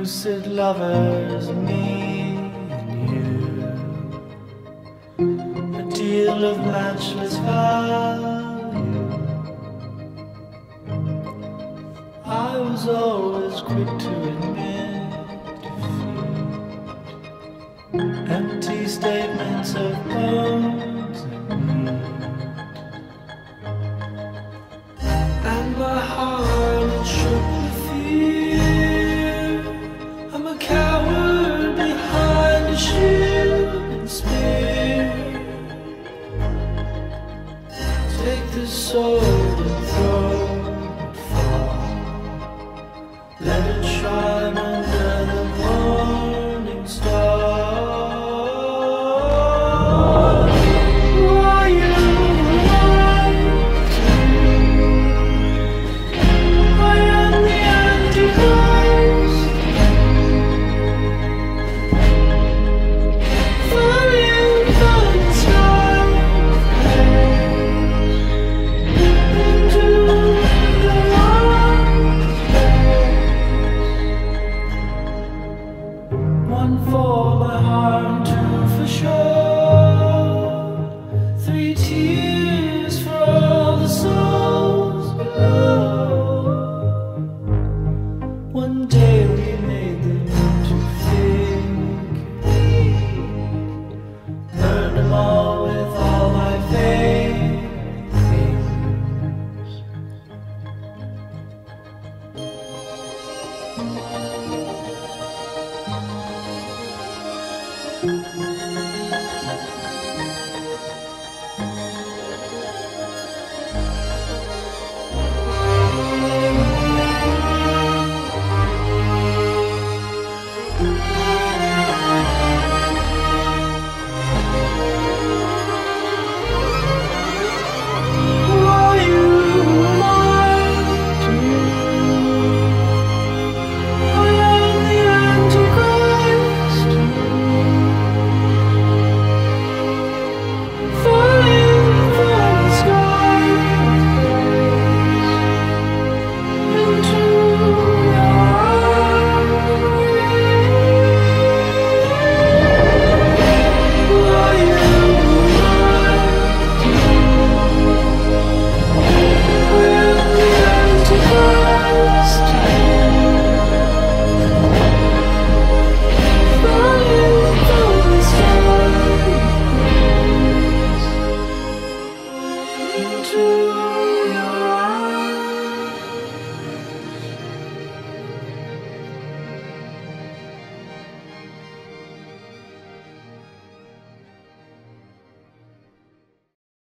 lucid lovers, me and you. A deal of matchless value. I was always quick to admit defeat. Empty statements of hope. one for my heart, two for sure. into